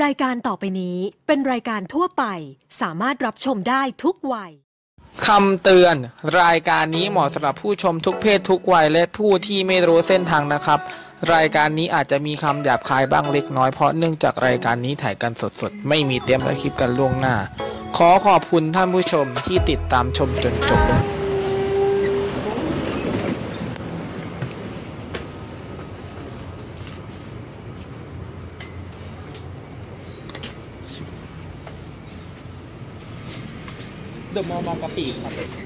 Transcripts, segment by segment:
รายการต่อไปนี้เป็นรายการทั่วไป สามารถรับชมได้ทุกวัย คำเตือน รายการนี้เหมาะสำหรับผู้ชมทุกเพศทุกวัยและผู้ที่ไม่รู้เส้นทางนะครับ รายการนี้อาจจะมีคำหยาบคายบ้างเล็กน้อยเพราะเนื่องจากรายการนี้ถ่ายกันสดๆ ไม่มีเตรียมสคริปกันล่วงหน้า ขอขอบคุณท่านผู้ชมที่ติดตามชมจนจบ เดอะ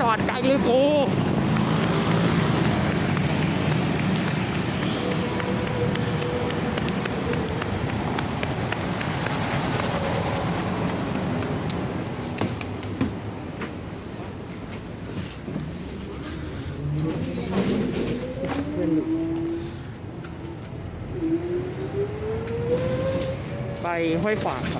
จอดไกลเลยกูไปห้อยขวางครับ